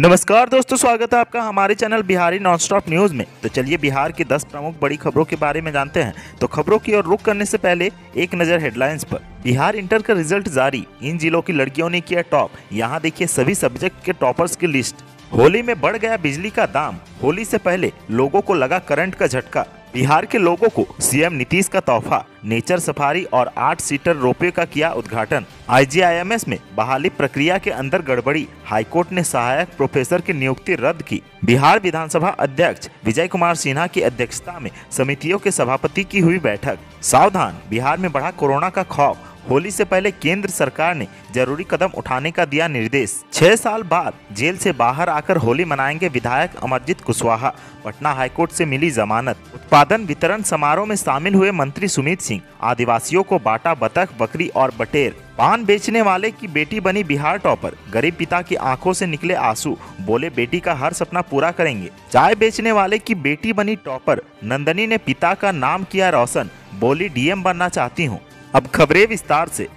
नमस्कार दोस्तों, स्वागत है आपका हमारे चैनल बिहारी नॉनस्टॉप न्यूज़ में। तो चलिए बिहार की 10 प्रमुख बड़ी खबरों के बारे में जानते हैं। तो खबरों की ओर रुख करने से पहले एक नज़र हेडलाइंस पर। बिहार इंटर का रिज़ल्ट जारी, इन जिलों की लड़कियों ने किया टॉप। यहाँ देखिए सभी सब्जेक्ट के टॉपर्स की लिस्ट। होली में बढ़ गया बिजली का दाम। होली से पहले लोगों को लगा करंट का झटका। बिहार के लोगों को सीएम नीतीश का तोहफा, नेचर सफारी और आठ सीटर रोपवे का किया उद्घाटन। आईजीआईएमएस में बहाली प्रक्रिया के अंदर गड़बड़ी, हाईकोर्ट ने सहायक प्रोफेसर की नियुक्ति रद्द की। बिहार विधानसभा अध्यक्ष विजय कुमार सिन्हा की अध्यक्षता में समितियों के सभापति की हुई बैठक। सावधान, बिहार में बढ़ा कोरोना का खौफ होली से पहले केंद्र सरकार ने ज़रूरी कदम उठाने का दिया निर्देश। छह साल बाद जेल से बाहर आकर होली मनाएँगे विधायक अमरजीत कुशवाहा। पटना हाईकोर्ट से मिली जमानत। उत्पादन वितरण समारोह में शामिल हुए मंत्री सुमित सिंह, आदिवासियों को बाटा बतख, बकरी और बटेर। पान बेचने वाले की बेटी बनी बिहार टॉपर। गरीब पिता की आँखों से निकले आँसू। बोले, बेटी का हर सपना पूरा करेंगे। चाय बेचने वाले की बेटी बनी टॉपर। नंदनी ने पिता का नाम किया रोशन। बोली, डीएम बनना चाहती हूँ। अब खबरें विस्तार से।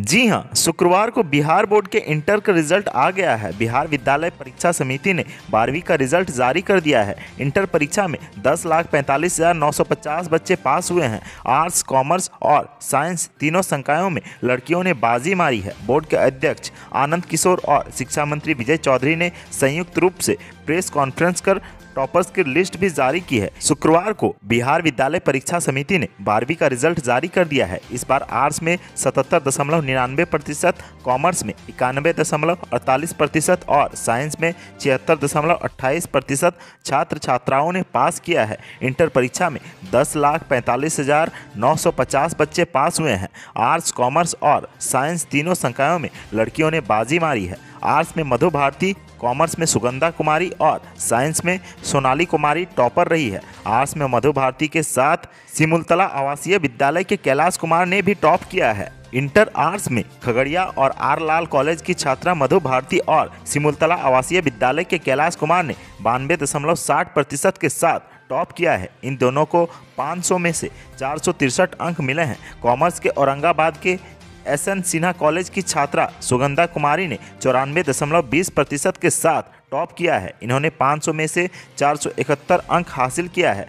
जी हाँ, शुक्रवार को बिहार बोर्ड के इंटर का रिज़ल्ट आ गया है। बिहार विद्यालय परीक्षा समिति ने बारहवीं का रिज़ल्ट जारी कर दिया है। इंटर परीक्षा में दस लाख पैंतालीस हज़ार नौ सौ पचास बच्चे पास हुए हैं। आर्ट्स, कॉमर्स और साइंस तीनों संकायों में लड़कियों ने बाजी मारी है। बोर्ड के अध्यक्ष आनंद किशोर और शिक्षा मंत्री विजय चौधरी ने संयुक्त रूप से प्रेस कॉन्फ्रेंस कर टॉपर्स की लिस्ट भी जारी की है। शुक्रवार को बिहार विद्यालय परीक्षा समिति ने बारहवीं का रिज़ल्ट जारी कर दिया है। इस बार आर्ट्स में सतहत्तर दशमलव निन्यानवे प्रतिशत, कॉमर्स में इक्यानवे दशमलव अड़तालीस प्रतिशत और साइंस में छिहत्तर दशमलव अट्ठाईस प्रतिशत छात्र छात्राओं ने पास किया है। इंटर परीक्षा में दस लाख पैंतालीस हज़ार नौ सौ पचास बच्चे पास हुए हैं। आर्ट्स, कॉमर्स और साइंस तीनों संकायों में लड़कियों ने बाजी मारी है। आर्ट्स में मधु भारती कॉमर्स में सुगंधा कुमारी और साइंस में सोनाली कुमारी टॉपर रही है। आर्ट्स में मधु भारती के साथ सिमुलतला आवासीय विद्यालय के कैलाश कुमार ने भी टॉप किया है। इंटर आर्ट्स में खगड़िया और आर लाल कॉलेज की छात्रा मधु भारती और सिमुलतला आवासीय विद्यालय के कैलाश कुमार ने बानवे दशमलव साठ प्रतिशत के साथ टॉप किया है। इन दोनों को 500 में से चार अंक मिले हैं। कॉमर्स के औरंगाबाद के एस एन सिन्हा कॉलेज की छात्रा सुगंधा कुमारी ने चौरानवे दशमलव बीस प्रतिशत के साथ टॉप किया है। इन्होंने 500 में से 471 अंक हासिल किया है।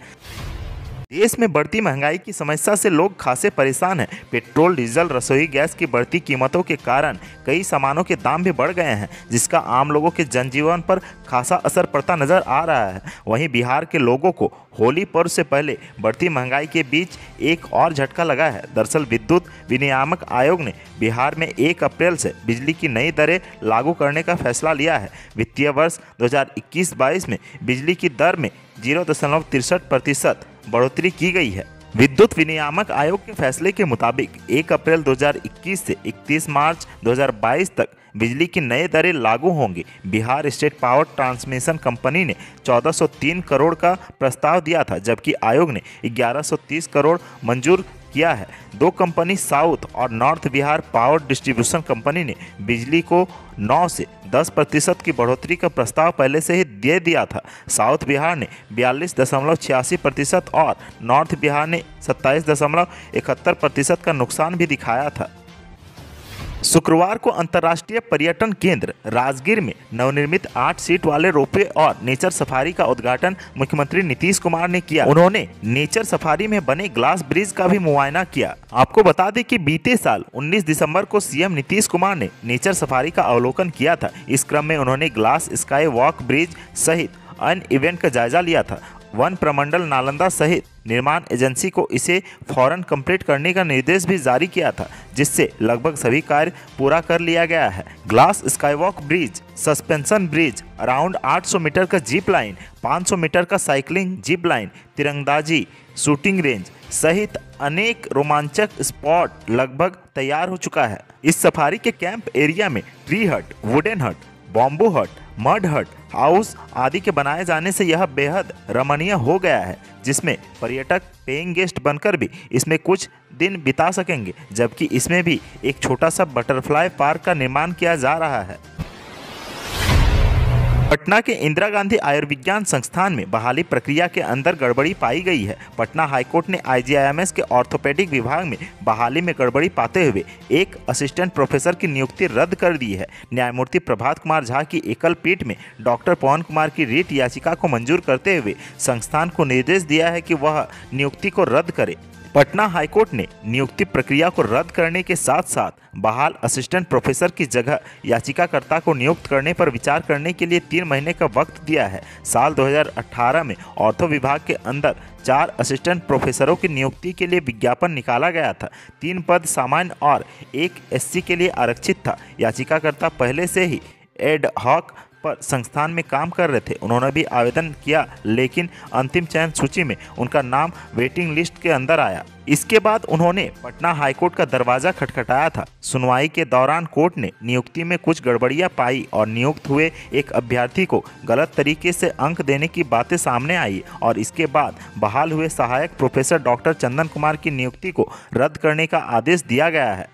देश में बढ़ती महँगाई की समस्या से लोग खासे परेशान हैं। पेट्रोल, डीजल, रसोई गैस की बढ़ती कीमतों के कारण कई सामानों के दाम भी बढ़ गए हैं, जिसका आम लोगों के जनजीवन पर खासा असर पड़ता नज़र आ रहा है। वहीं बिहार के लोगों को होली पर्व से पहले बढ़ती महँगाई के बीच एक और झटका लगा है। दरअसल विद्युत विनियामक आयोग ने बिहार में एक अप्रैल से बिजली की नई दरें लागू करने का फैसला लिया है। वित्तीय वर्ष 2021-22 में बिजली की दर में ज़ीरो दशमलव तिरसठ प्रतिशत बढ़ोतरी की गई है। विद्युत विनियामक आयोग के फैसले के मुताबिक 1 अप्रैल 2021 से 31 मार्च 2022 तक बिजली की नए दरें लागू होंगी। Bihar state power transmission company ने 1403 करोड़ का प्रस्ताव दिया था, जबकि आयोग ने 1130 करोड़ मंजूर किया है। दो कंपनी साउथ और north Bihar power distribution company ने बिजली को 9 से 10 प्रतिशत की बढ़ोतरी का प्रस्ताव पहले से ही दे दिया था। साउथ बिहार ने बयालीस दशमलव छियासी प्रतिशत और नॉर्थ बिहार ने सत्ताईस दशमलव इकहत्तर प्रतिशत का नुकसान भी दिखाया था। शुक्रवार को अंतर्राष्ट्रीय पर्यटन केंद्र राजगीर में नवनिर्मित आठ सीट वाले रोपवे और नेचर सफारी का उद्घाटन मुख्यमंत्री नीतीश कुमार ने किया। उन्होंने नेचर सफारी में बने ग्लास ब्रिज का भी मुआयना किया। आपको बता दें कि बीते साल 19 दिसंबर को सीएम नीतीश कुमार ने नेचर सफारी का अवलोकन किया था। इस क्रम में उन्होंने ग्लास स्काई वॉक ब्रिज सहित अन्य इवेंट का जायजा लिया था। वन प्रमंडल नालंदा सहित निर्माण एजेंसी को इसे फ़ौरन कंप्लीट करने का निर्देश भी जारी किया था, जिससे लगभग सभी कार्य पूरा कर लिया गया है। Glass skywalk bridge, suspension bridge, around 800 metre का जीप लाइन 500 मीटर का साइकिलिंग जीप लाइन तिरंगदाजी शूटिंग रेंज सहित अनेक रोमांचक स्पॉट लगभग तैयार हो चुका है। इस सफारी के कैंप एरिया में tree hut, wooden hut, bamboo hut mud hut house आदि के बनाए जाने से यह बेहद रमणीय हो गया है, जिसमें पर्यटक, पेइंग गेस्ट बनकर भी इसमें कुछ दिन बिता सकेंगे, जबकि इसमें भी एक छोटा सा बटरफ्लाई पार्क का निर्माण किया जा रहा है। पटना के इंदिरा गांधी आयुर्विज्ञान संस्थान में बहाली प्रक्रिया के अंदर गड़बड़ी पाई गई है। पटना हाईकोर्ट ने आईजीआईएमएस के ऑर्थोपेडिक विभाग में बहाली में गड़बड़ी पाते हुए एक असिस्टेंट प्रोफेसर की नियुक्ति रद्द कर दी है। न्यायमूर्ति प्रभात कुमार झा की एकल पीठ में डॉक्टर पवन कुमार की रीट याचिका को मंजूर करते हुए संस्थान को निर्देश दिया है कि वह नियुक्ति को रद्द करे। पटना हाईकोर्ट ने नियुक्ति प्रक्रिया को रद्द करने के साथ साथ बहाल असिस्टेंट प्रोफेसर की जगह याचिकाकर्ता को नियुक्त करने पर विचार करने के लिए तीन महीने का वक्त दिया है। साल 2018 में ऑर्थो विभाग के अंदर चार असिस्टेंट प्रोफेसरों की नियुक्ति के लिए विज्ञापन निकाला गया था। तीन पद सामान्य और एक एससी के लिए आरक्षित था। याचिकाकर्ता पहले से ही एड हॉक पर संस्थान में काम कर रहे थे। उन्होंने भी आवेदन किया, लेकिन अंतिम चयन सूची में उनका नाम वेटिंग लिस्ट के अंदर आया। इसके बाद उन्होंने पटना हाईकोर्ट का दरवाज़ा खटखटाया था। सुनवाई के दौरान कोर्ट ने नियुक्ति में कुछ गड़बड़ियाँ पाई और नियुक्त हुए एक अभ्यर्थी को गलत तरीके से अंक देने की बातें सामने आई और इसके बाद बहाल हुए सहायक प्रोफेसर डॉक्टर चंदन कुमार की नियुक्ति को रद्द करने का आदेश दिया गया है।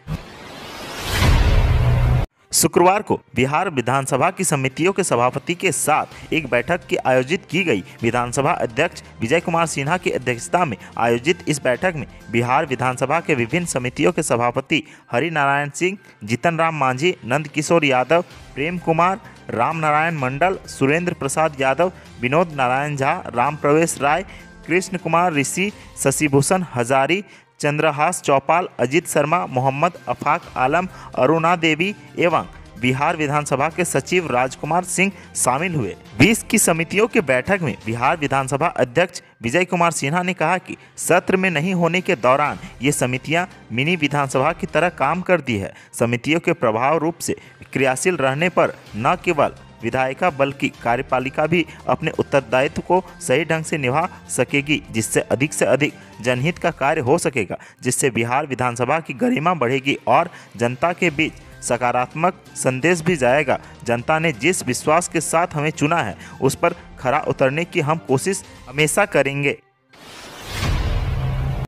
शुक्रवार को बिहार विधानसभा की समितियों के सभापति के साथ एक बैठक की आयोजित की गई। विधानसभा अध्यक्ष विजय कुमार सिन्हा की अध्यक्षता में आयोजित इस बैठक में बिहार विधानसभा के विभिन्न समितियों के सभापति हरि नारायण सिंह, जीतन राम मांझी, नंद किशोर यादव, प्रेम कुमार, राम नारायण मंडल, सुरेंद्र प्रसाद यादव, विनोद नारायण झा, राम प्रवेश राय, कृष्ण कुमार ऋषि, शशिभूषण हजारी चंद्रहास चौपाल, अजीत शर्मा, मोहम्मद अफाक आलम, अरुणा देवी एवं बिहार विधानसभा के सचिव राजकुमार सिंह शामिल हुए। 20 की समितियों की बैठक में बिहार विधानसभा अध्यक्ष विजय कुमार सिन्हा ने कहा कि सत्र में नहीं होने के दौरान ये समितियाँ मिनी विधानसभा की तरह काम करती है। समितियों के प्रभाव रूप से क्रियाशील रहने पर न केवल विधायिका बल्कि कार्यपालिका भी अपने उत्तरदायित्व को सही ढंग से निभा सकेगी, जिससे अधिक से अधिक जनहित का कार्य हो सकेगा, जिससे बिहार विधानसभा की गरिमा बढ़ेगी और जनता के बीच सकारात्मक संदेश भी जाएगा। जनता ने जिस विश्वास के साथ हमें चुना है, उस पर खरा उतरने की हम कोशिश हमेशा करेंगे।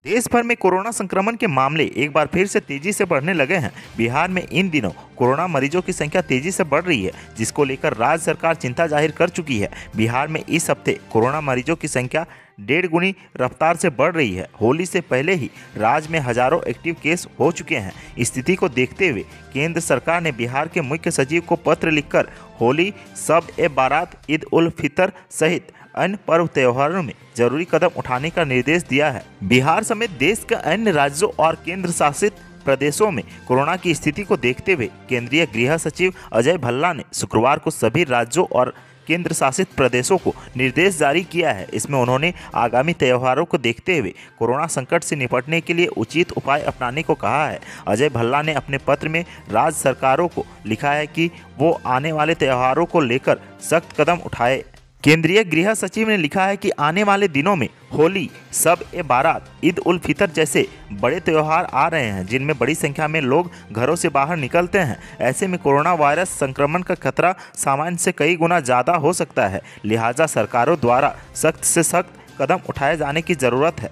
देश भर में कोरोना संक्रमण के मामले एक बार फिर से तेज़ी से बढ़ने लगे हैं। बिहार में इन दिनों कोरोना मरीजों की संख्या तेज़ी से बढ़ रही है, जिसको लेकर राज्य सरकार चिंता ज़ाहिर कर चुकी है। बिहार में इस हफ़्ते कोरोना मरीजों की संख्या डेढ़ गुनी रफ्तार से बढ़ रही है। होली से पहले ही राज्य में हज़ारों एक्टिव केस हो चुके हैं। स्थिति को देखते हुए केंद्र सरकार ने बिहार के मुख्य सचिव को पत्र लिखकर होली सब ए बारात, ईद उल फितर सहित अन्य पर्व त्योहारों में ज़रूरी कदम उठाने का निर्देश दिया है। बिहार समेत देश के अन्य राज्यों और केंद्र शासित प्रदेशों में कोरोना की स्थिति को देखते हुए केंद्रीय गृह सचिव अजय भल्ला ने शुक्रवार को सभी राज्यों और केंद्र शासित प्रदेशों को निर्देश जारी किया है। इसमें उन्होंने आगामी त्योहारों को देखते हुए कोरोना संकट से निपटने के लिए उचित उपाय अपनाने को कहा है। अजय भल्ला ने अपने पत्र में राज्य सरकारों को लिखा है कि वो आने वाले त्योहारों को लेकर सख्त कदम उठाए केंद्रीय गृह सचिव ने लिखा है कि आने वाले दिनों में होली, सब ए बारात, ईद उल फितर जैसे बड़े त्यौहार आ रहे हैं, जिनमें बड़ी संख्या में लोग घरों से बाहर निकलते हैं। ऐसे में कोरोना वायरस संक्रमण का खतरा सामान्य से कई गुना ज़्यादा हो सकता है, लिहाजा सरकारों द्वारा सख्त से सख्त कदम उठाए जाने की ज़रूरत है।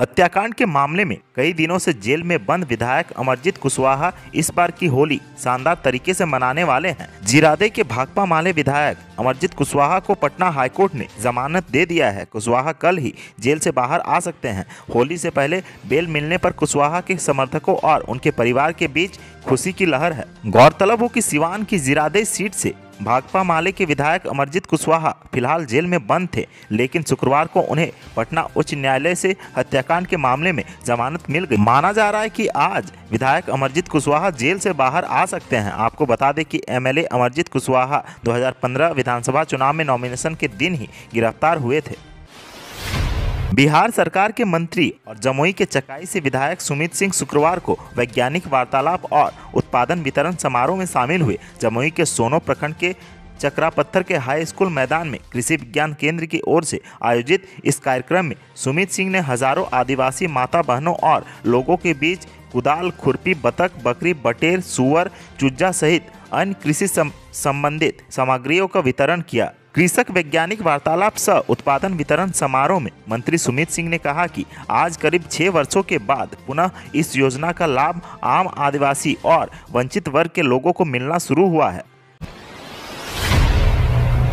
हत्याकांड के मामले में कई दिनों से जेल में बंद विधायक अमरजीत कुशवाहा इस बार की होली शानदार तरीके से मनाने वाले हैं। जिरादे के भाकपा माले विधायक अमरजीत कुशवाहा को पटना हाईकोर्ट ने जमानत दे दिया है। कुशवाहा कल ही जेल से बाहर आ सकते हैं। होली से पहले बेल मिलने पर कुशवाहा के समर्थकों और उनके परिवार के बीच खुशी की लहर है। गौरतलब हो कि सिवान की जिरादे सीट से भाकपा माले के विधायक अमरजीत कुशवाहा फ़िलहाल जेल में बंद थे, लेकिन शुक्रवार को उन्हें पटना उच्च न्यायालय से हत्याकांड के मामले में जमानत मिल गई। माना जा रहा है कि आज विधायक अमरजीत कुशवाहा जेल से बाहर आ सकते हैं। आपको बता दें कि एमएलए अमरजीत कुशवाहा 2015 विधानसभा चुनाव में नॉमिनेशन के दिन ही गिरफ़्तार हुए थे। बिहार सरकार के मंत्री और जमुई के चकाई से विधायक सुमित सिंह शुक्रवार को वैज्ञानिक वार्तालाप और उत्पादन वितरण समारोह में शामिल हुए। जमुई के सोनो प्रखंड के चक्रा पत्थर के हाई स्कूल मैदान में कृषि विज्ञान केंद्र की ओर से आयोजित इस कार्यक्रम में सुमित सिंह ने हज़ारों आदिवासी माता बहनों और लोगों के बीच कुदाल, खुरपी, बतख, बकरी, बटेर, सुअर चुज्जा सहित अन्य कृषि संबंधित सामग्रियों का वितरण किया। कृषक वैज्ञानिक वार्तालाप सह उत्पादन वितरण समारोह में मंत्री सुमित सिंह ने कहा कि आज करीब छः वर्षों के बाद पुनः इस योजना का लाभ आम आदिवासी और वंचित वर्ग के लोगों को मिलना शुरू हुआ है।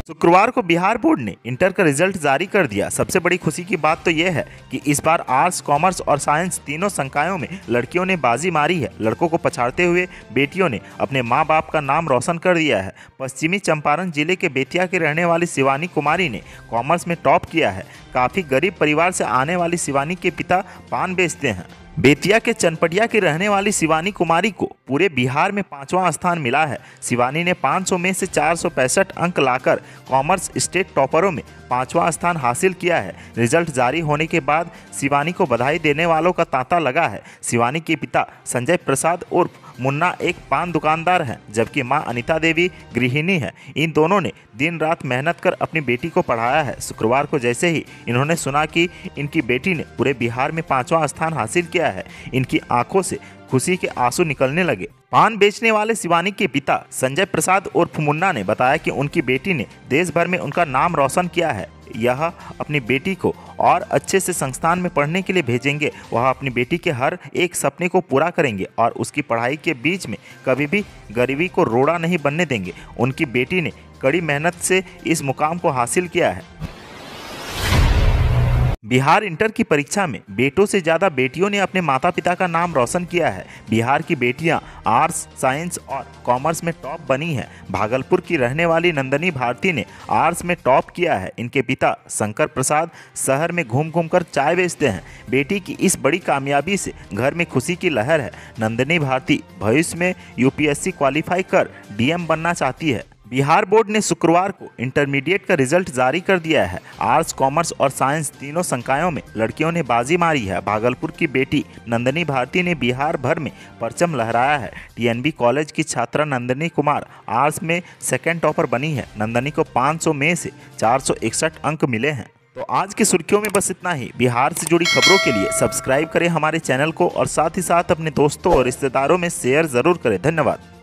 शुक्रवार को बिहार बोर्ड ने इंटर का रिज़ल्ट जारी कर दिया। सबसे बड़ी खुशी की बात तो यह है कि इस बार आर्ट्स, कॉमर्स और साइंस तीनों संकायों में लड़कियों ने बाजी मारी है। लड़कों को पछाड़ते हुए बेटियों ने अपने माँ बाप का नाम रोशन कर दिया है। पश्चिमी चंपारण ज़िले के बेतिया के रहने वाली शिवानी कुमारी ने कॉमर्स में टॉप किया है। काफ़ी गरीब परिवार से आने वाली शिवानी के पिता पान बेचते हैं। बेतिया के चनपटिया की रहने वाली शिवानी कुमारी को पूरे बिहार में पांचवा स्थान मिला है। शिवानी ने 500 में से चार सौ पैंसठ अंक लाकर कॉमर्स स्टेट टॉपरों में पांचवा स्थान हासिल किया है। रिज़ल्ट जारी होने के बाद शिवानी को बधाई देने वालों का तांता लगा है। शिवानी के पिता संजय प्रसाद उर्फ़ मुन्ना एक पान दुकानदार हैं, जबकि माँ अनिता देवी गृहिणी है। इन दोनों ने दिन रात मेहनत कर अपनी बेटी को पढ़ाया है। शुक्रवार को जैसे ही इन्होंने सुना कि इनकी बेटी ने पूरे बिहार में पांचवा स्थान हासिल किया है, इनकी आँखों से खुशी के आँसू निकलने लगे। पान बेचने वाले शिवानी के पिता संजय प्रसाद उर्फ़ मुन्ना ने बताया कि उनकी बेटी ने देश भर में उनका नाम रोशन किया है। यह अपनी बेटी को और अच्छे से संस्थान में पढ़ने के लिए भेजेंगे। वह अपनी बेटी के हर एक सपने को पूरा करेंगे और उसकी पढ़ाई के बीच में कभी भी गरीबी को रोड़ा नहीं बनने देंगे। उनकी बेटी ने कड़ी मेहनत से इस मुकाम को हासिल किया है। बिहार इंटर की परीक्षा में बेटों से ज़्यादा बेटियों ने अपने माता पिता का नाम रोशन किया है। बिहार की बेटियाँ आर्ट्स, साइंस और कॉमर्स में टॉप बनी हैं। भागलपुर की रहने वाली नंदनी भारती ने आर्ट्स में टॉप किया है। इनके पिता शंकर प्रसाद शहर में घूम घूम कर चाय बेचते हैं। बेटी की इस बड़ी कामयाबी से घर में खुशी की लहर है। नंदनी भारती भविष्य में यूपीएससी क्वालिफाई कर डीएम बनना चाहती है। बिहार बोर्ड ने शुक्रवार को इंटरमीडिएट का रिज़ल्ट जारी कर दिया है। आर्ट्स, कॉमर्स और साइंस तीनों संकायों में लड़कियों ने बाजी मारी है। भागलपुर की बेटी नंदनी भारती ने बिहार भर में परचम लहराया है। टीएनबी कॉलेज की छात्रा नंदनी कुमार आर्ट्स में सेकेंड टॉपर बनी है। नंदनी को 500 में से चार सौ इकसठ अंक मिले हैं। तो आज की सुर्खियों में बस इतना ही। बिहार से जुड़ी खबरों के लिए सब्सक्राइब करें हमारे चैनल को और साथ ही साथ अपने दोस्तों और रिश्तेदारों में शेयर ज़रूर करें। धन्यवाद।